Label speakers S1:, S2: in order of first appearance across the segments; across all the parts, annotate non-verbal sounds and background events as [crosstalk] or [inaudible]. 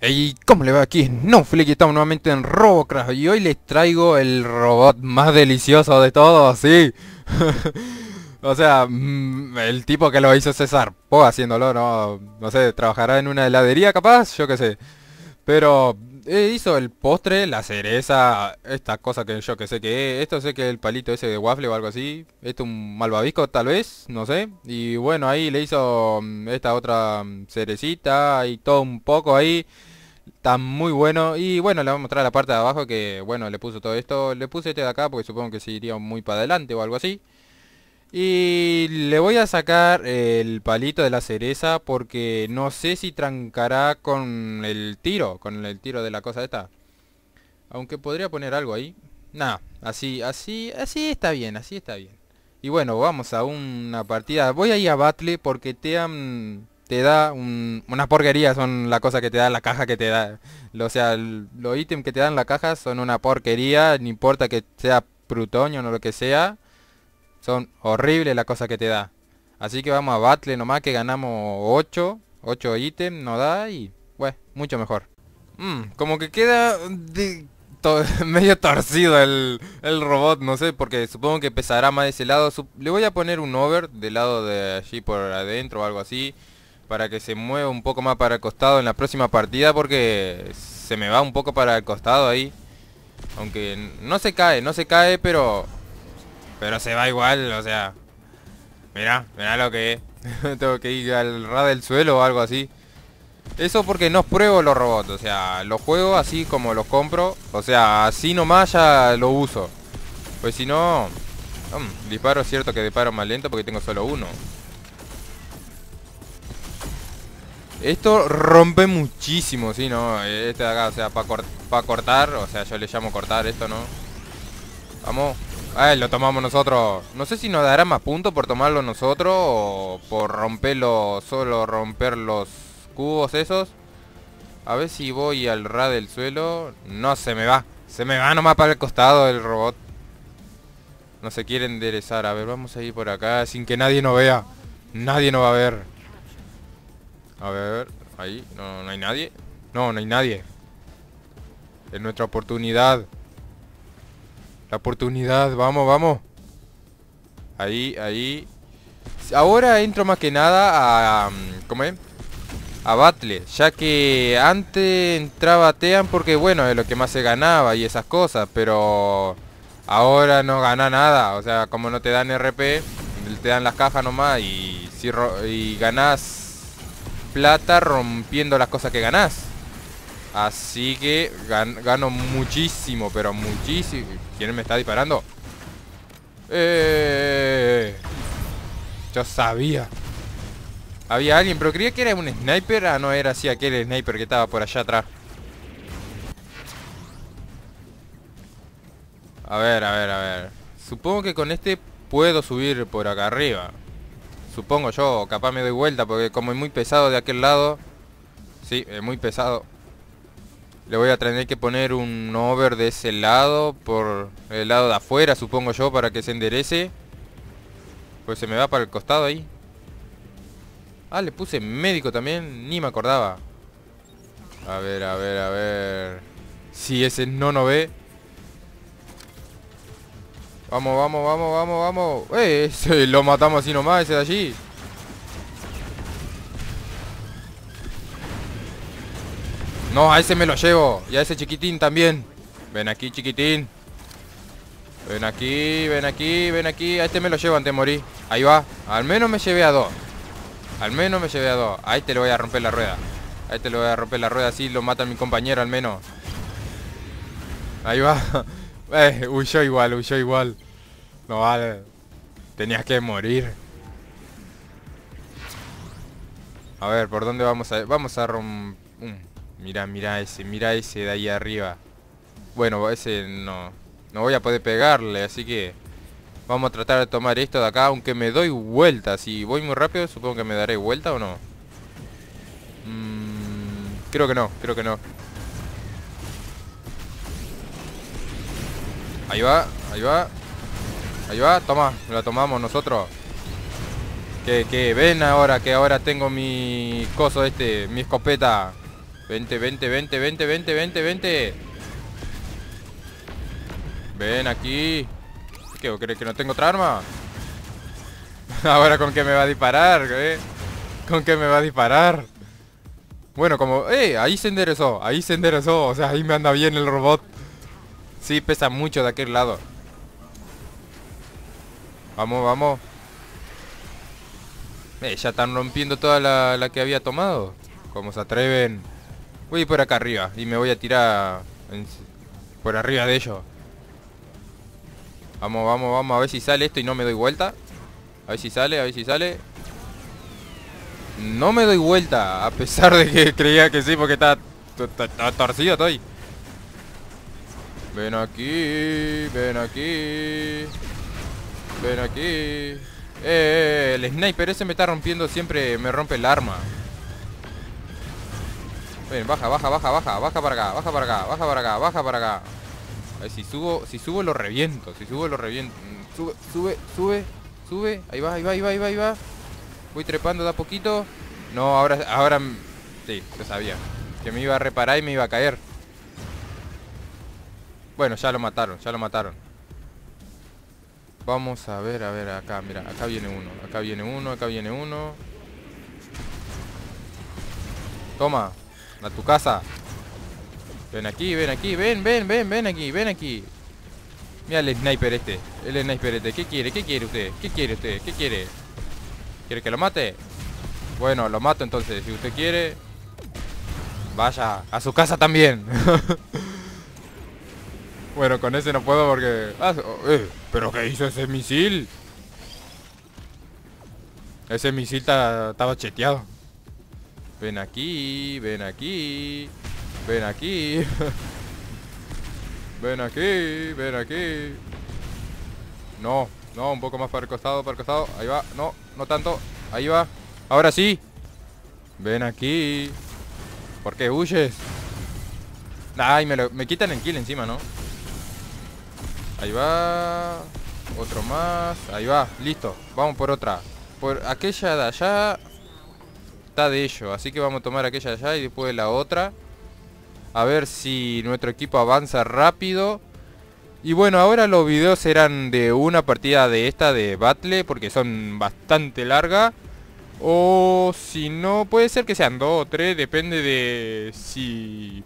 S1: Hey, ¿cómo le va aquí? No, Flick, estamos nuevamente en Robocraft y hoy les traigo el robot más delicioso de todos, sí. [laughs] o sea, mm, el tipo que lo hizo César Po haciéndolo, no, no sé, trabajará en una heladería capaz, yo qué sé. Pero eh, hizo el postre, la cereza, esta cosa que yo que sé que es. Esto sé que es el palito ese de waffle o algo así. Esto un malvavisco tal vez, no sé. Y bueno, ahí le hizo mm, esta otra mm, cerecita y todo un poco ahí. Está muy bueno. Y bueno, le voy a mostrar la parte de abajo que, bueno, le puso todo esto. Le puse este de acá porque supongo que se iría muy para adelante o algo así. Y le voy a sacar el palito de la cereza porque no sé si trancará con el tiro, con el tiro de la cosa esta. Aunque podría poner algo ahí. Nada, así, así, así está bien, así está bien. Y bueno, vamos a una partida. Voy a ir a Battle porque te, te da una porquería, son la cosa que te da la caja que te da. O sea, los ítems que te dan la caja son una porquería, no importa que sea prutonio o lo que sea. Son horribles la cosa que te da. Así que vamos a Battle nomás que ganamos 8. 8 ítems nos da y... Bueno, mucho mejor. Mmm, como que queda [laughs] medio torcido el, el, robot, no sé, porque supongo que pesará más de ese lado. Le voy a poner un over del lado de allí por adentro o algo así. Para que se mueva un poco más para el costado en la próxima partida porque se me va un poco para el costado ahí. Aunque no se cae, no se cae, pero pero se va igual, o sea... Mira, mira lo que es. [laughs] Tengo que ir al ras del suelo o algo así. Eso porque no pruebo los robots, o sea, los juego así como los compro. O sea, así nomás ya lo uso. Pues si no... Mm, disparo, cierto que disparo más lento porque tengo solo uno. Esto rompe muchísimo, sí, ¿no? Este de acá, o sea, para cortar, o sea, yo le llamo cortar esto, ¿no? Vamos. Ah, lo tomamos nosotros. No sé si nos dará más puntos por tomarlo nosotros o por romperlo, solo romper los cubos esos. A ver si voy al ra del suelo. No, se me va. Se me va nomás para el costado del robot. No se quiere enderezar. A ver, vamos a ir por acá sin que nadie nos vea. Nadie nos va a ver. A ver, ahí. No, no hay nadie. No, no hay nadie. Es nuestra oportunidad. La oportunidad, vamos, vamos. Ahí, ahí. Ahora entro más que nada a... ¿Cómo es? A Battle, ya que antes entraba Tean porque bueno, es lo que más se ganaba y esas cosas, pero ahora no gana nada, o sea, como no te dan RP, te dan las cajas nomás y, si y ganás plata rompiendo las cosas que ganás. Así que gano muchísimo, pero muchísimo. ¿Quién me está disparando? Eh, yo sabía. Había alguien, pero creía que era un sniper. Ah, no, era así aquel sniper que estaba por allá atrás. A ver, a ver, a ver. Supongo que con este puedo subir por acá arriba. Supongo yo, capaz me doy vuelta porque como es muy pesado de aquel lado. Sí, es muy pesado. Le voy a tener que poner un over de ese lado, por el lado de afuera, supongo yo, para que se enderece. Pues se me va para el costado ahí. Ah, le puse médico también, ni me acordaba. A ver, a ver, a ver. Si ese no no ve. Vamos, vamos, vamos, vamos, vamos. ¡Eh! Ese [laughs] lo matamos así nomás, ese de allí. No, a ese me lo llevo. Y a ese chiquitín también. Ven aquí, chiquitín. Ven aquí, ven aquí, ven aquí. A este me lo llevo antes de morir. Ahí va. Al menos me llevé a dos. Al menos me llevé a dos. A este le voy a romper la rueda. A este le voy a romper la rueda así lo mata mi compañero al menos. Ahí va. [laughs] Eh, huyó igual, huyó igual. No vale. Tenías que morir. A ver, ¿por dónde vamos a...? Vamos a romper... Mira, mira ese, mira ese de ahí arriba. Bueno, ese no, no voy a poder pegarle, así que vamos a tratar de tomar esto de acá, aunque me doy vuelta. Si voy muy rápido, supongo que me daré vuelta o no. Mm, creo que no, creo que no. Ahí va, ahí va. Ahí va, toma, la tomamos nosotros. Que, que ven ahora, que ahora tengo mi coso este, mi escopeta Vente, vente, vente, vente, vente, vente, vente. Ven aquí. ¿Qué? ¿Crees que no tengo otra arma? [laughs] Ahora con qué me va a disparar, ¿eh? ¿Con qué me va a disparar? Bueno, como... ¡Eh! Ahí se enderezó. Ahí se enderezó. O sea, ahí me anda bien el robot. Sí, pesa mucho de aquel lado. Vamos, vamos. Eh, ya están rompiendo toda la, que había tomado. Como se atreven. Voy por acá arriba y me voy a tirar por arriba de ellos. Vamos, vamos, vamos a ver si sale esto y no me doy vuelta. A ver si sale, a ver si sale. No me doy vuelta, a pesar de que [laughs] creía que sí, porque está, torcido estoy. Ven aquí, ven aquí. Ven aquí. Eh, el sniper ese me está rompiendo siempre, me rompe el arma. Ven, baja, baja, baja, baja, baja para acá, baja para acá, baja para acá, baja para acá. Si subo, si subo lo reviento, si subo lo reviento. Sube, sube, sube. Sube, ahí va, ahí va, ahí va, ahí va. Voy trepando de a poquito. No, ahora, ahora... Sí, yo sabía. Que me iba a reparar y me iba a caer. Bueno, ya lo mataron, ya lo mataron. Vamos a ver, a ver, acá, mira, acá viene uno. Acá viene uno, acá viene uno. Toma, a tu casa. Ven aquí, ven aquí, ven, ven, ven, ven aquí, ven aquí. Mira el sniper este. El sniper este. ¿Qué quiere? ¿Qué quiere usted? ¿Qué quiere usted? ¿Qué quiere? ¿Quiere que lo mate? Bueno, lo mato entonces. Si usted quiere... Vaya, a su casa también. [laughs] bueno, con ese no puedo porque... Ah, eh, ¿Pero qué hizo ese misil? Ese misil estaba cheteado. Ven aquí, ven aquí. Ven aquí. [laughs] Ven aquí, ven aquí. No, no, un poco más para el costado, para el costado. Ahí va, no, no tanto. Ahí va. Ahora sí. Ven aquí. ¿Por qué huyes? Ay, me, me quitan el kill encima, ¿no? Ahí va. Otro más. Ahí va, listo. Vamos por otra. Por aquella de allá está de ello. Así que vamos a tomar aquella de allá y después la otra. A ver si nuestro equipo avanza rápido. Y bueno, ahora los videos serán de una partida de esta de Battle, porque son bastante largas. O si no, puede ser que sean dos o tres, depende de si...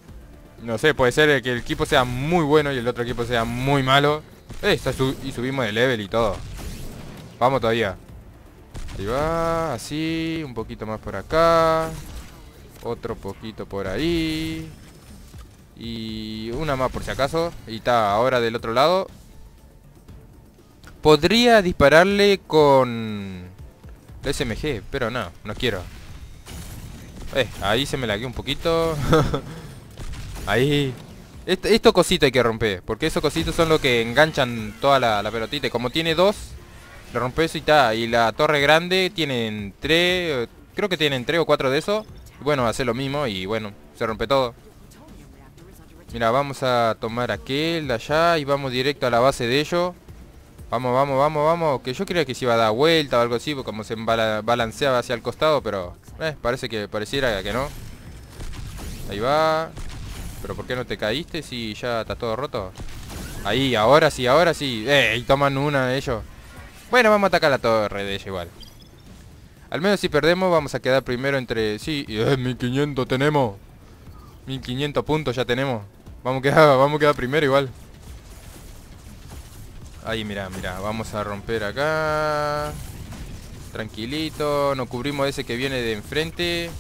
S1: No sé, puede ser que el equipo sea muy bueno y el otro equipo sea muy malo. Eh, y subimos de level y todo. Vamos todavía. Ahí va, así, un poquito más por acá. Otro poquito por ahí. Y una más por si acaso. Y está ahora del otro lado. Podría dispararle con... SMG, pero no, no quiero. Eh, ahí se me lagueó un poquito. [laughs] ahí. Esto, cosito hay que romper. Porque esos cositos son los que enganchan toda la, pelotita. Como tiene dos, le rompe eso y está. Y la torre grande tienen tres. Creo que tienen tres o cuatro de esos. Bueno, hace lo mismo y bueno, se rompe todo. Mira, vamos a tomar aquel de allá y vamos directo a la base de ellos. Vamos, vamos, vamos, vamos. Que yo creía que se iba a dar vuelta o algo así, como se balanceaba hacia el costado, pero eh, parece que pareciera que no. Ahí va. Pero ¿por qué no te caíste si ya está todo roto? Ahí, ahora sí, ahora sí. Eh, y toman una de ellos. Bueno, vamos a atacar la torre de ellos igual. Al menos si perdemos vamos a quedar primero entre... Sí, eh, 1500 tenemos. 1500 puntos ya tenemos. Vamos a quedar, vamos a quedar primero igual. Ahí, mira, mira. Vamos a romper acá. Tranquilito. Nos cubrimos ese que viene de enfrente.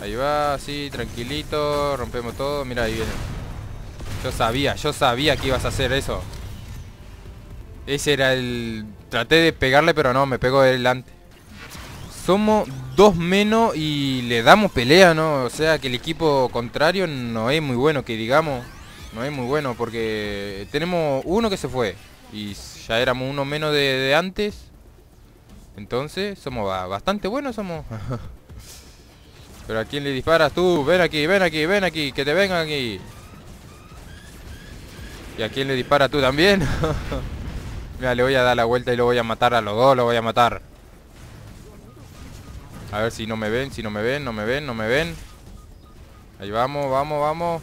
S1: Ahí va, así, tranquilito. Rompemos todo. Mira, ahí viene. Yo sabía, yo sabía que ibas a hacer eso. Ese era el... Traté de pegarle, pero no, me pegó delante. Somos dos menos y le damos pelea, ¿no? O sea que el equipo contrario no es muy bueno, que digamos, no es muy bueno porque tenemos uno que se fue y ya éramos uno menos de, antes. Entonces somos bastante buenos, somos. [laughs] Pero a quién le disparas tú, ven aquí, ven aquí, ven aquí, que te vengan aquí. ¿Y a quién le dispara tú también? [laughs] Mira, le voy a dar la vuelta y lo voy a matar a los dos, lo voy a matar. A ver si no me ven, si no me ven, no me ven, no me ven. Ahí vamos, vamos, vamos.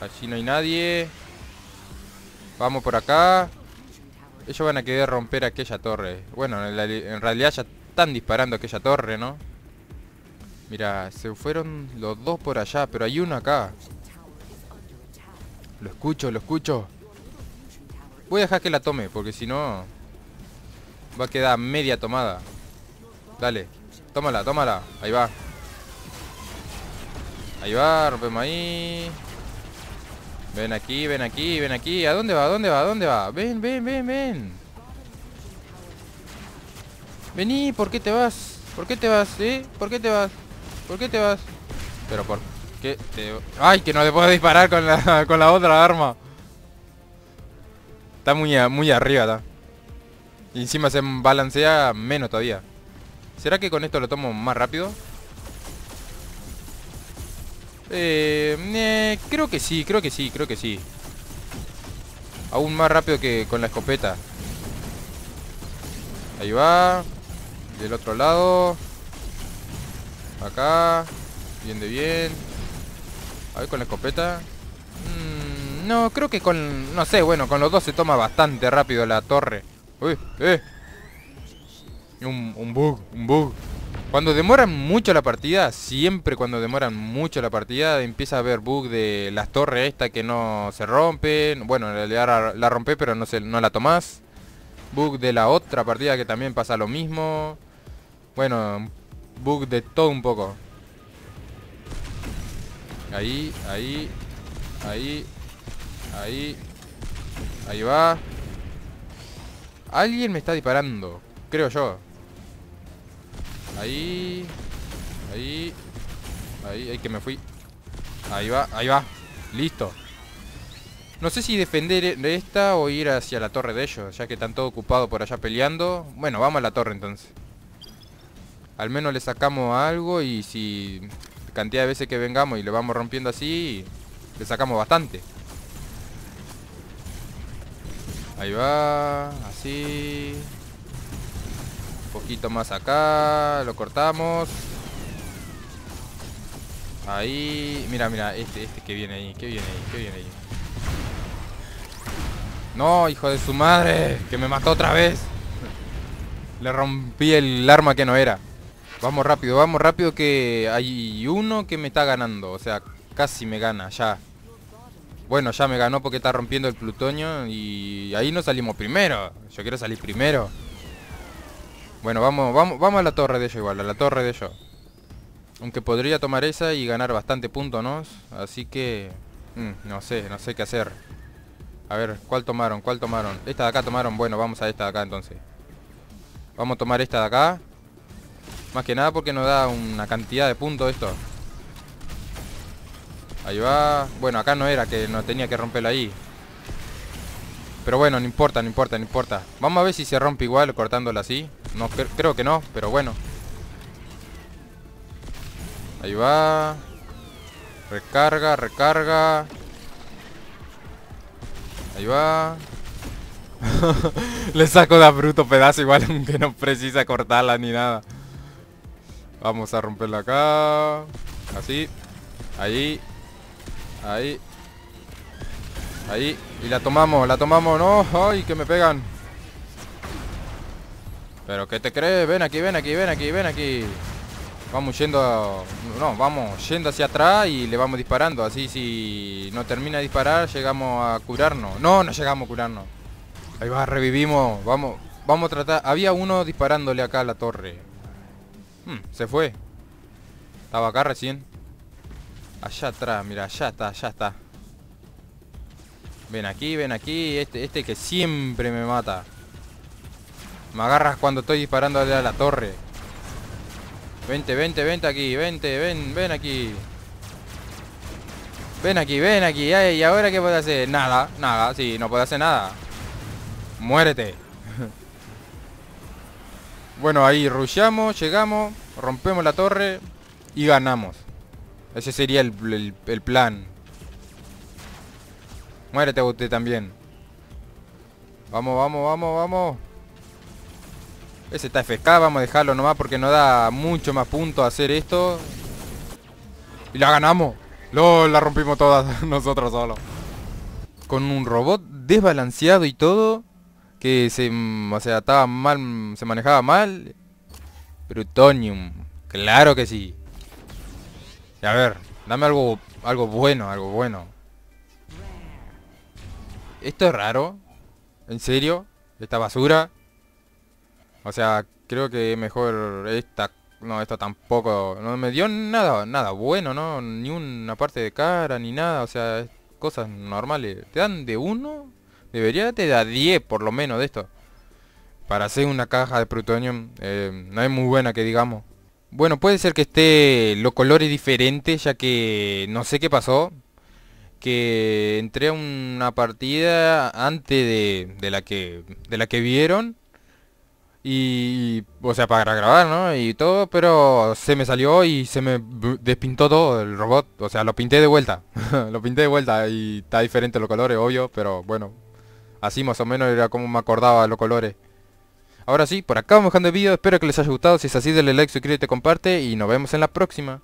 S1: Allí no hay nadie. Vamos por acá. Ellos van a querer romper aquella torre. Bueno, en, realidad ya están disparando aquella torre, ¿no? Mira, se fueron los dos por allá, pero hay uno acá. Lo escucho, lo escucho. Voy a dejar que la tome, porque si no... Va a quedar media tomada. Dale. Tómala, tómala. Ahí va. Ahí va, rompemos ahí. Ven aquí, ven aquí, ven aquí. ¿A dónde va? ¿A dónde va? ¿A dónde va? Ven, ven, ven, ven. Vení, ¿por qué te vas? ¿Por qué te vas? ¿Eh? ¿Por qué te vas? ¿Por qué te vas? Pero por qué te... ¡Ay! Que no le puedo disparar con la, [laughs] con la otra arma. Está muy, muy arriba, está. Y encima se balancea menos todavía. ¿Será que con esto lo tomo más rápido? Eh, eh, creo que sí, creo que sí, creo que sí. Aún más rápido que con la escopeta. Ahí va. Del otro lado. Acá. Bien de bien. A ver con la escopeta. Mm, no, creo que con... No sé, bueno, con los dos se toma bastante rápido la torre. Uy, eh. Un, un bug, un bug. Cuando demoran mucho la partida, siempre cuando demoran mucho la partida, empieza a haber bug de las torres esta que no se rompen. Bueno, en realidad la rompe pero no, se, no la tomás. Bug de la otra partida que también pasa lo mismo. Bueno, bug de todo un poco. Ahí, ahí, ahí, ahí. Ahí va. Alguien me está disparando, creo yo. Ahí. Ahí. Ahí, ahí que me fui. Ahí va, ahí va. Listo. No sé si defender de esta o ir hacia la torre de ellos, ya que están todos ocupados por allá peleando. Bueno, vamos a la torre entonces. Al menos le sacamos algo y si cantidad de veces que vengamos y le vamos rompiendo así, le sacamos bastante. Ahí va, así poquito más acá. Lo cortamos. Ahí. Mira, mira. Este, este que viene ahí. Que viene ahí. Que viene ahí. No, hijo de su madre. Que me mató otra vez. Le rompí el arma que no era. Vamos rápido, vamos rápido que hay uno que me está ganando. O sea, casi me gana, ya. Bueno, ya me ganó porque está rompiendo el plutonio y ahí no salimos primero. Yo quiero salir primero. Bueno, vamos, vamos, vamos a la torre de ellos igual, a la torre de ellos. Aunque podría tomar esa y ganar bastante puntos. Así que... Mm, no sé, no sé qué hacer. A ver, ¿cuál tomaron? ¿Cuál tomaron? Esta de acá tomaron. Bueno, vamos a esta de acá entonces. Vamos a tomar esta de acá. Más que nada porque nos da una cantidad de puntos esto. Ahí va. Bueno, acá no era que no tenía que romperla ahí. Pero bueno, no importa, no importa, no importa. Vamos a ver si se rompe igual cortándola así. No, creo que no, pero bueno. Ahí va. Recarga, recarga. Ahí va. [laughs] Le saco de bruto pedazo igual [laughs] aunque no precisa cortarla ni nada. Vamos a romperla acá. Así. Ahí. Ahí. Ahí. Y la tomamos, la tomamos. No, ay, que me pegan. Pero ¿qué te crees? Ven aquí, ven aquí, ven aquí, ven aquí. Vamos yendo... No, vamos yendo hacia atrás y le vamos disparando. Así si no termina de disparar, llegamos a curarnos. No, no llegamos a curarnos. Ahí va, revivimos. Vamos, vamos a tratar... Había uno disparándole acá a la torre. Hmm, se fue. Estaba acá recién. Allá atrás, mira, allá está, allá está. Ven aquí, ven aquí. Este, este que siempre me mata. Me agarras cuando estoy disparando a la torre. Vente, vente, vente aquí, vente, ven, ven aquí. Ven aquí, ven aquí. ¿Y ahora qué puedo hacer? Nada, nada, sí, no puedo hacer nada. Muérete. Bueno, ahí rusheamos, llegamos, rompemos la torre y ganamos. Ese sería el, el plan. Muérete usted también. Vamos, vamos, vamos, vamos. Ese está FK, vamos a dejarlo nomás porque no da mucho más punto hacer esto. Y la ganamos. Lo, la rompimos todas [laughs] nosotros solos. Con un robot desbalanceado y todo. Que se... O sea, estaba mal... Se manejaba mal. Plutonium. Claro que sí. A ver, dame algo... Algo bueno, algo bueno. Esto es raro. ¿En serio? ¿Esta basura? O sea, creo que mejor esta... No, esta tampoco... No me dio nada, nada bueno, ¿no? Ni una parte de cara, ni nada. O sea, cosas normales. ¿Te dan de uno? Debería te da 10 por lo menos de esto. Para hacer una caja de plutonium eh, no es muy buena que digamos. Bueno, puede ser que esté los colores diferentes ya que no sé qué pasó. Que entré a una partida antes de, de, la que de la que vieron. Y o sea para grabar no y todo pero se me salió y se me despintó todo el robot. O sea lo pinté de vuelta. [laughs] Lo pinté de vuelta y está diferente los colores obvio pero bueno así más o menos era como me acordaba los colores. Ahora sí por acá vamos dejando el vídeo espero que les haya gustado. Si es así denle like suscríbete comparte y nos vemos en la próxima